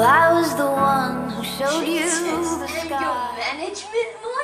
Well, I was the one who showed Jesus, you the sky. your management much?